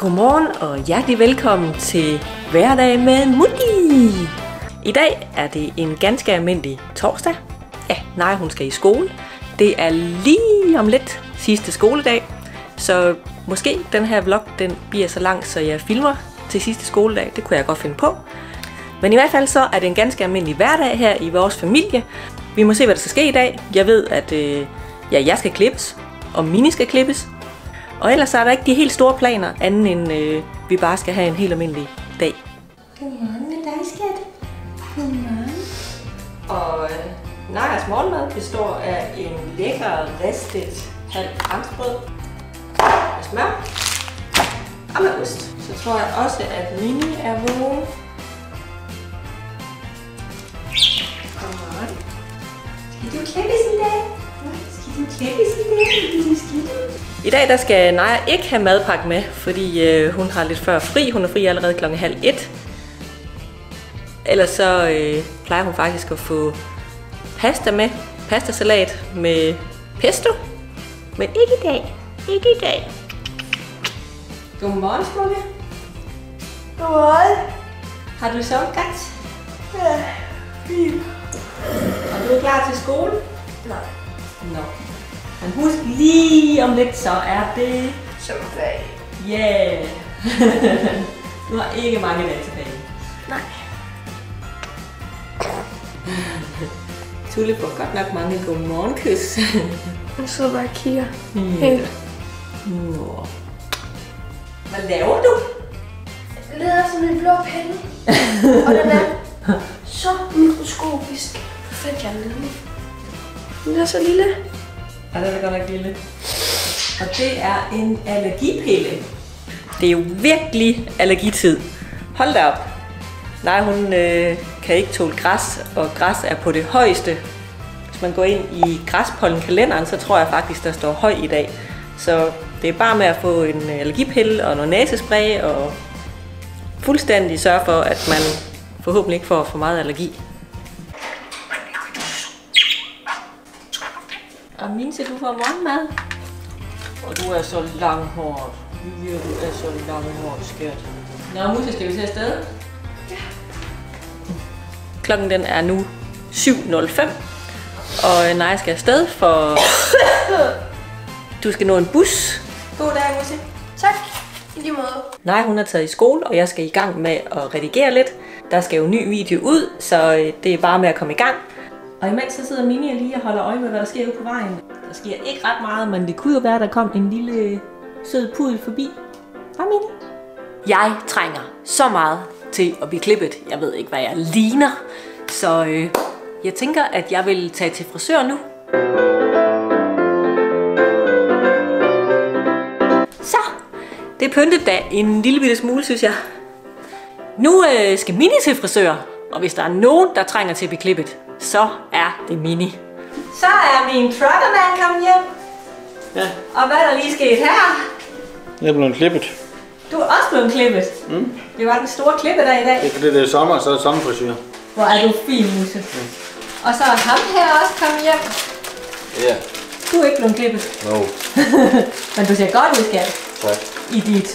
Godmorgen og hjertelig velkommen til Hverdag med Mutti. I dag er det en ganske almindelig torsdag. Ja, nej, hun skal i skole. Det er lige om lidt sidste skoledag, så måske den her vlog den bliver så lang, så jeg filmer til sidste skoledag. Det kunne jeg godt finde på. Men i hvert fald så er det en ganske almindelig hverdag her i vores familie. Vi må se, hvad der skal ske i dag. Jeg ved, at øh, ja, jeg skal klippes, og Mini skal klippes. Og ellers er der ikke de helt store planer, anden end øh, vi bare skal have en helt almindelig dag. Godmorgen med dig, skat. Godmorgen. Og øh, Najas morgenmad består af en lækker ristet halv franskbrød med smør og med ost. Så tror jeg også, at Mini er vågen. Godmorgen. Skal du klippes i dag? I dag? Der skal Naja ikke have madpakke med, fordi øh, hun har lidt før fri. Hun er fri allerede klokken halv et. Ellers så øh, plejer hun faktisk at få pasta med. Pastasalat med pesto. Men ikke i dag. Ikke i dag. Godmorgen, Smukke. Godmorgen. Har du sovet godt? Ja, fint. Og du er klar til skole? Nej, Nå. Men husk lige om lidt, så er det... sommerferie. Yeah! du har ikke mange dage tilbage. Nej. Tulle får godt nok mange godmorgenkys. Jeg sidder bare og kigger. Ja. Nå. Hvad laver du? Jeg leder efter min blå penne. Og den er så mikroskopisk. Hvor fandt jeg den? Den er så lille. Ja, det er godt nok lille. Og det er en allergipille. Det er jo virkelig allergitid. Hold da op. Nej, hun øh, kan ikke tåle græs, og græs er på det højeste. Hvis man går ind i græspollenkalenderen, så tror jeg faktisk, der står høj i dag. Så det er bare med at få en allergipille og noget næsespray og fuldstændig sørge for, at man forhåbentlig ikke får for meget allergi. Og Minse, du får morgenmad. Og du er så langhåret. Ja, du er så langhåret, skat. Nå, Musse, skal vi til afsted? Ja. Klokken den er nu 7.05. Og Naja skal afsted for... du skal nå en bus. God dag, Musse. Tak. I lige måde. Nej, hun er taget i skole, og jeg skal i gang med at redigere lidt. Der skal jo en ny video ud, så øh, det er bare med at komme i gang. Og imens så sidder Mini lige og holder øje med, hvad der sker ude på vejen. Der sker ikke ret meget, men det kunne jo være, at der kom en lille øh, sød pudel forbi. Hej Mini. Jeg trænger så meget til at blive klippet. Jeg ved ikke, hvad jeg ligner. Så øh, jeg tænker, at jeg vil tage til frisør nu. Så, det pyntede da en lille bitte smule, synes jeg. Nu øh, skal Mini til frisør, og hvis der er nogen, der trænger til at blive klippet, så er det Mini. Så er min truckerman kommet hjem. Ja, Og hvad er der lige sket her? jeg er blevet klippet. Du er også blevet klippet. Mm. Det var den store klippedag i dag. Det er fordi, det er sommer, så er det sommerfrisyr. Hvor er du fin, Musse. Og så er ham her også kommet hjem. Ja. Du er ikke blevet klippet. No. Men du ser godt ud, skat. Tak. I dit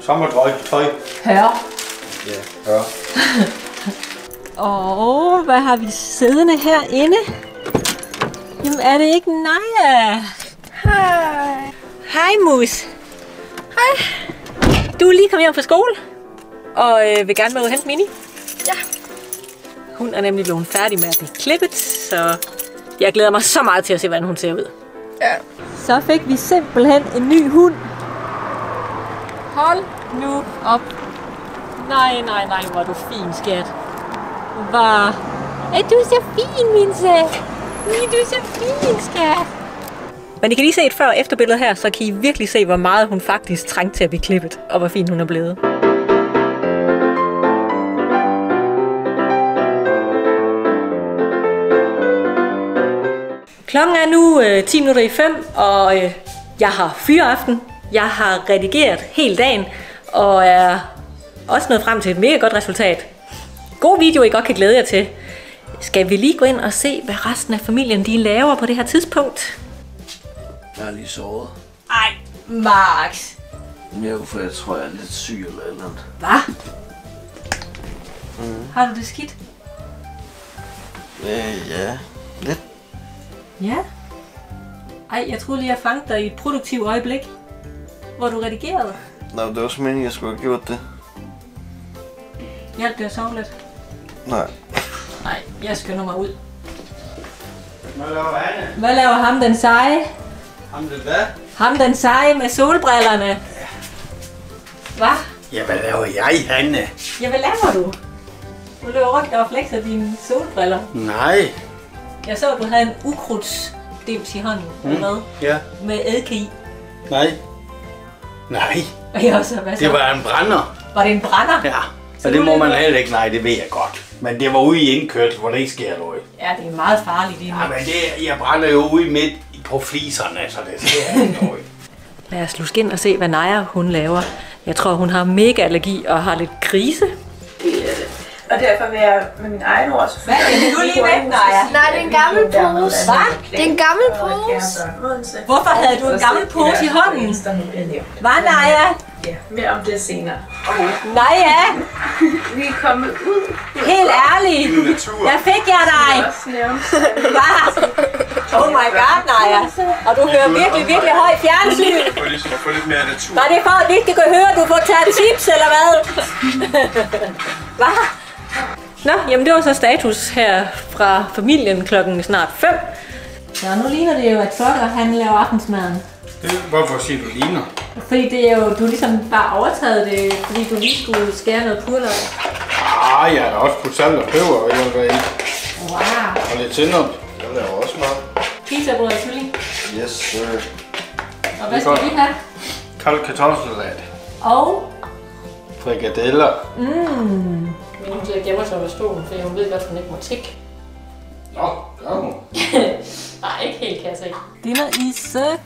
Sommertøj. Tøj. hør. Ja. Ja. Åh, hvad har vi siddende herinde? Jamen, er det ikke Naja? Hej. Hej, Mus. Hej. Du er lige kommet hjem fra skole, og øh, vil gerne med ud og hente Mini. Ja. Hun er nemlig blevet færdig med at blive klippet, så jeg glæder mig så meget til at se, hvordan hun ser ud. Ja. Så fik vi simpelthen en ny hund. Hold nu op. Nej, nej, nej, hvor du fin, skat. Var... Er du så fin, min sag? Du er så fin, skat. Men I kan lige se et før- og efterbillede her, så kan I virkelig se, hvor meget hun faktisk trængte til at blive klippet, og hvor fin hun er blevet. Klokken er nu øh, 10 minutter i 5, og øh, jeg har fyreaften. Jeg har redigeret hele dagen, og er også nået frem til et mega godt resultat. God video, I godt kan glæde jer til. Skal vi lige gå ind og se, hvad resten af familien de laver på det her tidspunkt? Jeg er lige såret. Ej, Max. Jo, for jeg tror, jeg er lidt syg eller eller andet. Hvad? Har du det skidt? Øh, ja. Lidt. Ja. Ej, jeg troede lige, jeg fangede dig i et produktivt øjeblik, hvor du redigerede. Nå, det var også meningen, jeg skulle have gjort det. Hjælp det at sove lidt. Nej. Nej, jeg skynder mig ud. Hvad laver Anne? Hvad laver ham den seje? Ham det hvad? Ham den seje med solbrillerne. Hvad? Ja, hvad laver jeg, Anne? Ja, hvad laver du? Du løber rundt og flexer dine solbriller. Nej. Jeg så, at du havde en ukrudtsdims i hånden. Mm. Eller hvad? Ja. Med eddike i. Nej. Nej. Og jeg også, hvad så? Det var en brænder. var det en brænder? Ja. Så Og det må man heller ikke. Nej, det ved jeg godt. Men det var ude i indkørsel, hvor der ikke sker noget. Ja, det er meget farligt lige nu. Ja, men det, jeg brænder jo ude midt på fliserne, så det sker ikke noget. Lad os luske ind og se, hvad Naja hun laver. Jeg tror, hun har mega allergi og har lidt krise. Og derfor vil jeg med min egen ord Hvad? Er du lige væk, Naja? Nej, det er en gammel pose. Hvad? Det er en gammel pose. Hvorfor havde du en gammel pose i hånden? Hvad, Naja? Ja, mere om det senere. Naja, Vi er kommet ud. helt ærligt. Jeg fik jeg dig. Hvad? Oh my god, Naja. Og du hører virkelig, virkelig højt fjernsyn. Få lidt, få lidt mere natur. Var det for, at vi ikke kan høre, at du får taget tips, eller hvad? Hvad? Nå, jamen det var så status her fra familien klokken snart 5. Ja, nu ligner det jo, at Trucker han laver aftensmaden. Hvorfor siger du ligner? Fordi det er jo, du ligesom bare overtaget det, fordi du lige skulle skære noget purløg. Ah, jeg har da også puttet salt og peber og jeg vil i. Wow. Og lidt sindrup. Jeg laver også mad. Pizzabrød og kylling. Yes, sir. Og hvad Det skal godt. vi have? Kold kartoffelsalat. Og Frikadeller. Mm. Min sidder gemmer sig under stolen, fordi hun ved godt, at hun ikke må tikke. Nå, gør hun. Nej, ikke helt, kan jeg se. Dinner is served.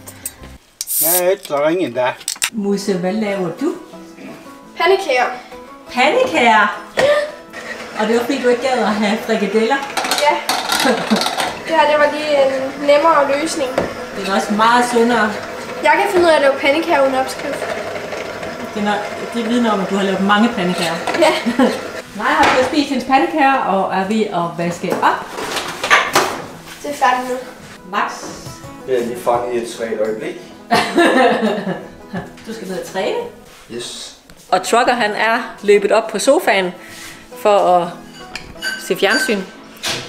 Ja, ikke så ringe endda. Musse, hvad laver du? Pandekager. Pandekager. Og det var fordi, du ikke gad at have frikadeller. Ja. Det her, det var lige en nemmere løsning. Det er også meget sundere. Jeg kan finde ud af at lave pandekager uden opskrift. Det, er det vidner om, at du har lavet mange pandekager. Ja. Nej, jeg har fået spist hendes pandekager og er ved at vaske op. Det er færdigt nu. Max, Jeg er lige fanget i et svagt øjeblik. Du skal ned og træne. Yes. Og Trucker han er løbet op på sofaen for at se fjernsyn.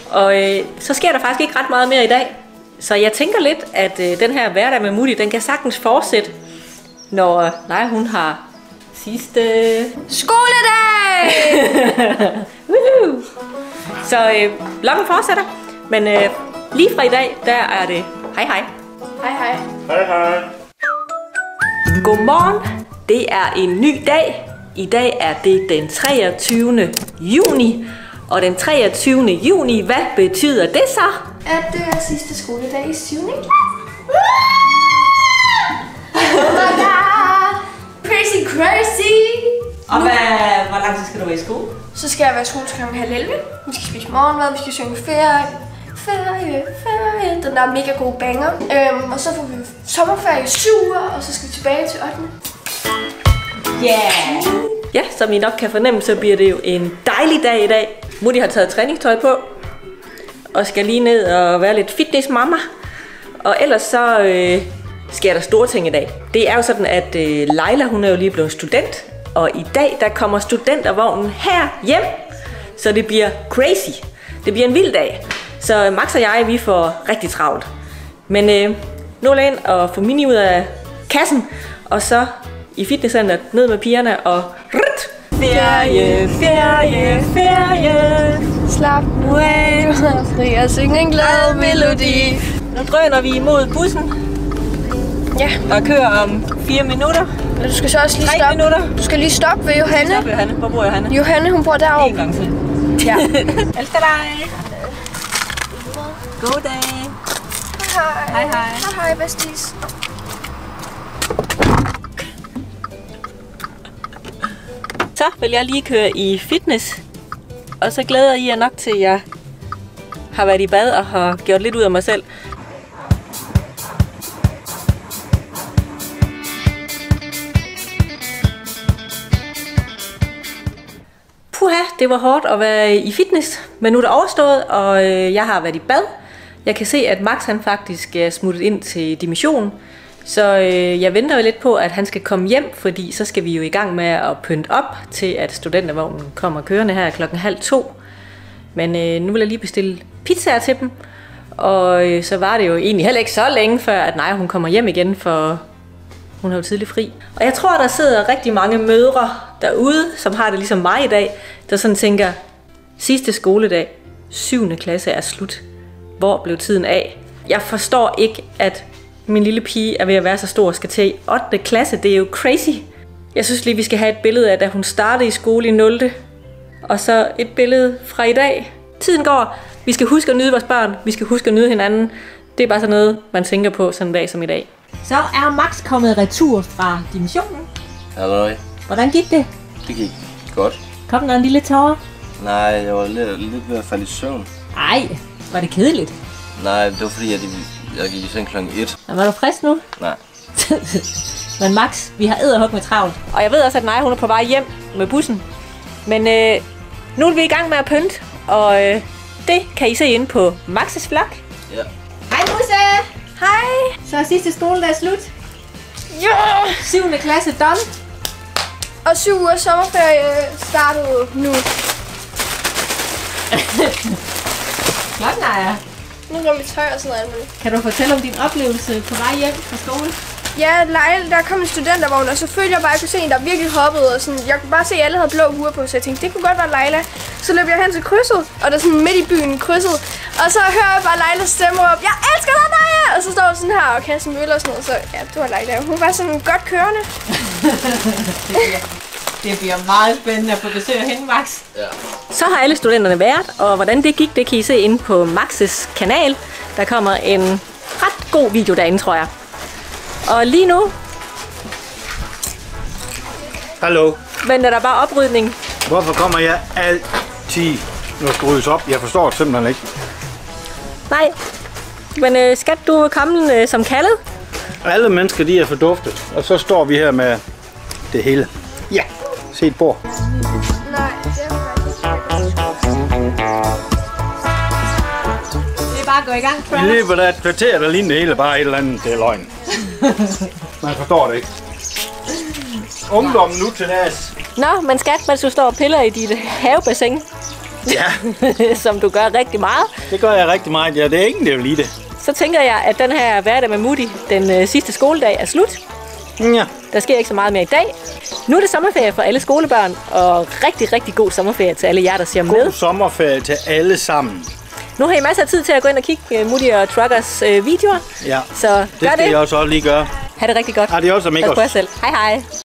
Og øh, så sker der faktisk ikke ret meget mere i dag. Så jeg tænker lidt, at øh, den her hverdag med Moody, den kan sagtens fortsætte, når øh, nej, hun har sidste... Skoledag! Woohoo! Så øh, bloggen fortsætter, men øh, lige fra i dag, der er det hej hej. hej hej. Hej, hej. Godmorgen. Det er en ny dag. I dag er det den 23. juni. Og den 23. juni, hvad betyder det så? At det er sidste skoledag i 7. klasse. Oh my god! Crazy, crazy! Og hvad, hvor lang tid skal du være i skole? Så skal jeg være i skole til kl. halv 11. Vi skal spise morgenmad, vi skal synge ferie. Ferie, ferie. Den der mega gode banger. Øhm, og så får vi sommerferie i 7 uger, og så skal vi tilbage til 8. Yeah! Ja, som I nok kan fornemme, så bliver det jo en dejlig dag i dag. Mutti har taget træningstøj på, og skal lige ned og være lidt fitness mamma. Og ellers så øh, sker der store ting i dag. Det er jo sådan, at øh, Leila, hun er jo lige blevet student, og i dag, der kommer studentervognen her hjem. Så det bliver crazy. Det bliver en vild dag. Så Max og jeg, vi får rigtig travlt. Men øh, nu er ind og få Mini ud af kassen, og så i fitnesscenteret ned med pigerne og rrt, ferie, ferie, ferie. Slap nu af, fri og synge en glad melodi. Nu drøner vi imod bussen Ja, og kører om 4 minutter. men du skal så også lige 3 stoppe. minutter. Du skal lige stoppe ved Johanne. Stop, Johanne. Hvor bor Johanne? Johanne, hun bor En deroppe. gang til. Ja. Elsker dig. God dag. Hej. Hej, hej. Hej, hej, bestis. Så vil jeg lige køre i fitness. Og så glæder I jer nok til, at jeg har været i bad og har gjort lidt ud af mig selv. Puha, det var hårdt at være i fitness, men nu er det overstået, og øh, jeg har været i bad. Jeg kan se, at Max han faktisk øh, er smuttet ind til dimission, så øh, jeg venter jo lidt på, at han skal komme hjem, fordi så skal vi jo i gang med at pynte op til, at studentervognen kommer kørende her klokken halv to. Men øh, nu vil jeg lige bestille pizzaer til dem, og øh, så var det jo egentlig heller ikke så længe før, at nej, hun kommer hjem igen, for hun har jo tidlig fri. Og jeg tror, der sidder rigtig mange mødre derude, som har det ligesom mig i dag, der sådan tænker, sidste skoledag, 7. klasse er slut. Hvor blev tiden af? Jeg forstår ikke, at min lille pige er ved at være så stor og skal til i 8. klasse. Det er jo crazy. Jeg synes lige, vi skal have et billede af, da hun startede i skole i 0. Og så et billede fra i dag. Tiden går. Vi skal huske at nyde vores børn. Vi skal huske at nyde hinanden. Det er bare sådan noget, man tænker på sådan en dag som i dag. Så er Max kommet retur fra dimissionen. Halløj. Hvordan gik det? Det gik godt. Kom der en lille tårer? Nej, jeg var lidt, lidt ved at falde i søvn. Ej, var det kedeligt? Nej, det var fordi, at jeg gik i seng klokken 1. Er du frisk nu? Nej. Men Max, vi har æderhug med travlt. Og jeg ved også, at Naja, hun er på vej hjem med bussen. Men øh, nu er vi i gang med at pynte, og øh, det kan I se inde på Max's vlog. Ja. Hej Musse! Hej! Så er sidste skoledag slut. Ja! 7. klasse done. Og syv uger sommerferie startede nu. Klokken er. Nu går vi tøj og sådan noget. Men... Kan du fortælle om din oplevelse på vej hjem fra skole? Ja, Leila, der kom en studentervogn, og så følte jeg bare, at jeg kunne se en, der virkelig hoppede. Og sådan, jeg kunne bare se, at alle havde blå huer på, så jeg tænkte, det kunne godt være Leila. Så løb jeg hen til krydset, og der er sådan midt i byen krydset. Og så hører jeg bare Leilas stemme op, jeg elsker dig, Naja! Og så står hun sådan her og kaster møller og sådan noget. Så ja, det var Leila. Hun var sådan godt kørende. Det bliver meget spændende at få besøg af hende, Max. Ja. Så har alle studenterne været, og hvordan det gik, det kan I se inde på Max's kanal. Der kommer en ret god video derinde, tror jeg. Og lige nu Hallo. venter der bare oprydning. Hvorfor kommer jeg altid, når skal ryddes op? Jeg forstår det simpelthen ikke. Nej, men øh, skat, du er kommet øh, som kaldet. Alle mennesker, de er forduftet. Og så står vi her med det hele. Ja, se et bord. Nej, det er faktisk Det er bare at gå i gang, I løbet af et kvarter, der ligner det hele bare et eller andet, det er løgn. Man forstår det ikke. Ungdommen nu til dags. Nå, men skat, mens du står og piller i dit havebassin, Ja, som du gør rigtig meget, det gør jeg rigtig meget. Ja, det er ingen, der vil lide det. så tænker jeg, at den her hverdag med Moody, den øh, sidste skoledag, er slut. Ja, Der sker ikke så meget mere i dag. Nu er det sommerferie for alle skolebørn, og rigtig, rigtig god sommerferie til alle jer, der ser med. god sommerferie til alle sammen. Nu har I masser af tid til at gå ind og kigge øh, Moody og Truckers øh, videoer, Ja, så det gør skal det. jeg også lige gøre. Ha' det rigtig godt. Adios, Pas amigos. på jer selv. Hej hej.